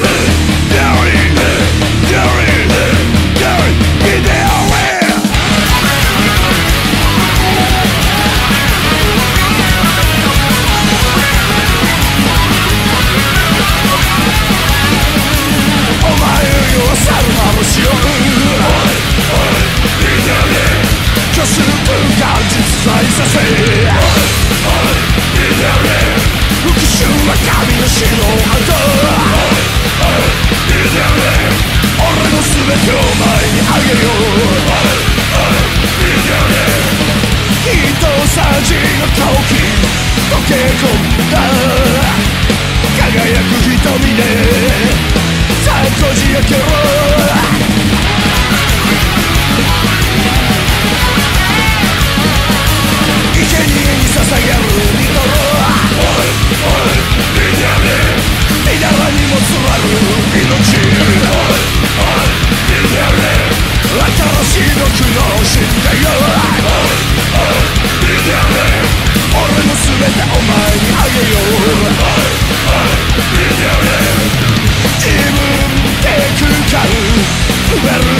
「デデデオオオはル」ル、実在させ、「復讐は神の死の跡」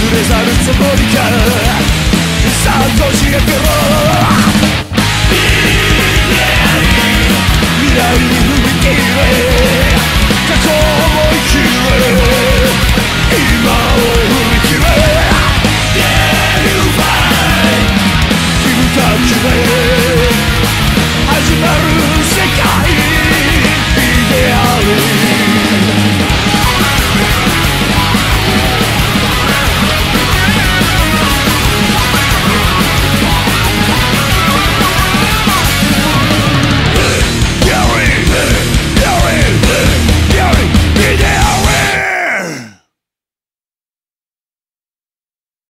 れざるつもりかさあ閉じ開けろ未来に踏み切れ